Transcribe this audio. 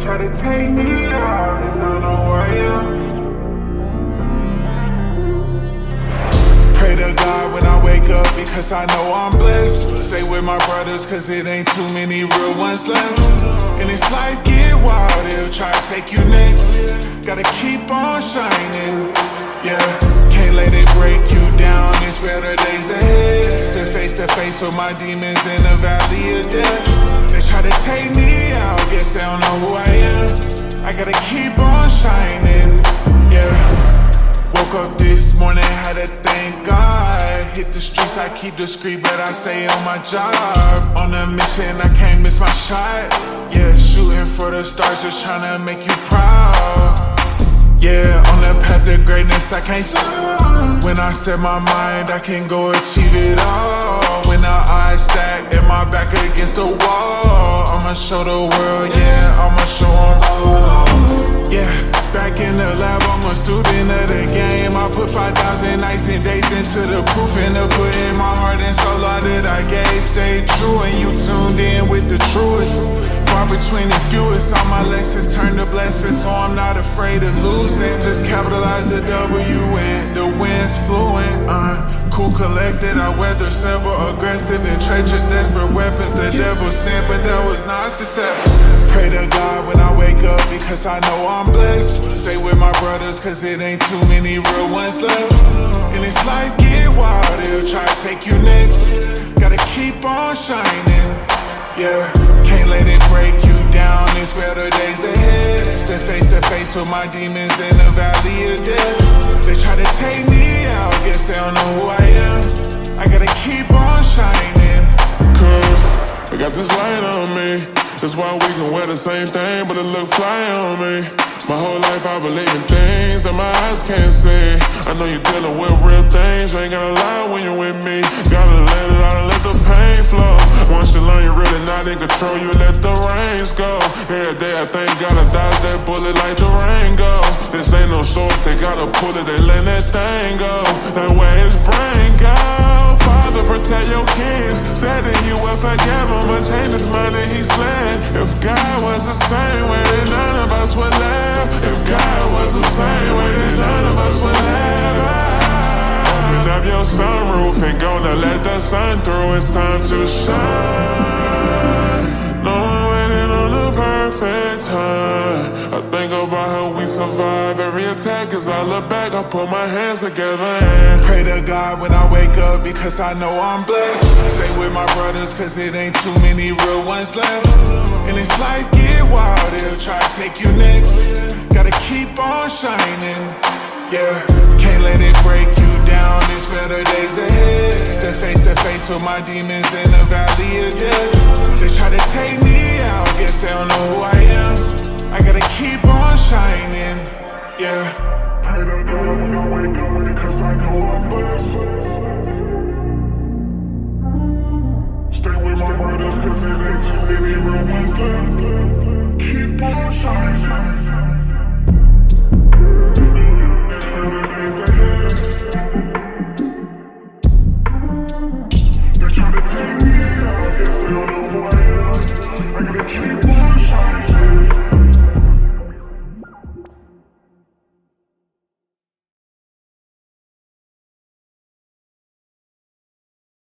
to take me out, I know who I am. Pray to God when I wake up because I know I'm blessed. Stay with my brothers cause it ain't too many real ones left. And this life get wild, it'll try to take you next. Gotta keep on shining, yeah. Can't let it break you down, it's better days ahead. Still face to face with my demons in the valley of death. They try to take me out, guess they don't know who I am. I gotta keep on shining, yeah. Woke up this morning, had to thank God. Hit the streets, I keep discreet, but I stay on my job. On a mission, I can't miss my shot. Yeah, shooting for the stars, just trying to make you proud. Yeah, on the path to greatness, I can't stop. When I set my mind, I can go achieve it all. When the eyes stack and my back against the wall, I'ma show the world, yeah, I'ma show them all. Stay true and you tuned in with the truest. Far between the fewest, all my lessons turn to blessings, so I'm not afraid of losing. Just capitalize the W and the wind's fluent. Uh, cool collected, I weather several aggressive and treacherous, desperate weapons the devil sent, but that was not successful. Pray to God when I wake up because I know I'm blessed. Stay with my brothers cause it ain't too many real ones left. And this life get wild, it'll try to take you keep on shining. Yeah, can't let it break you down. It's better days ahead. Stay face to face with my demons in the valley of death. They try to take me out, guess they don't know who I am. I gotta keep on shining. Cause I got this light on me. That's why we can wear the same thing, but it look fly on me. My whole life I believe in things that my eyes can't see. I know you're dealing with real things, ain't gonna lie when you're with me. Gotta control, you let the reins go. Every day I think gotta dodge that bullet like the rain go. This ain't no short, they gotta pull it, they let that thing go. That way his brain go. Father, protect your kids. Said that he would forgive him, but changed his mind and he slid. If God was the same way, then none of us would live. If God was the same way, then none of us would live. Up your sunroof and gonna let the sun through. It's time to shine. About how we survive every attack. As I look back, I put my hands together and Pray to God when I wake up because I know I'm blessed. Stay with my brothers cause it ain't too many real ones left. And this life get wild, it'll try to take you next. Gotta keep on shining. Yeah, can't let it break you down, it's better days ahead. Step face to face with my demons in the valley of death. They try to take me out, guess they don't know who I am. I gotta keep on shining, yeah. Stay with my ain't too many real ones left Keep on shining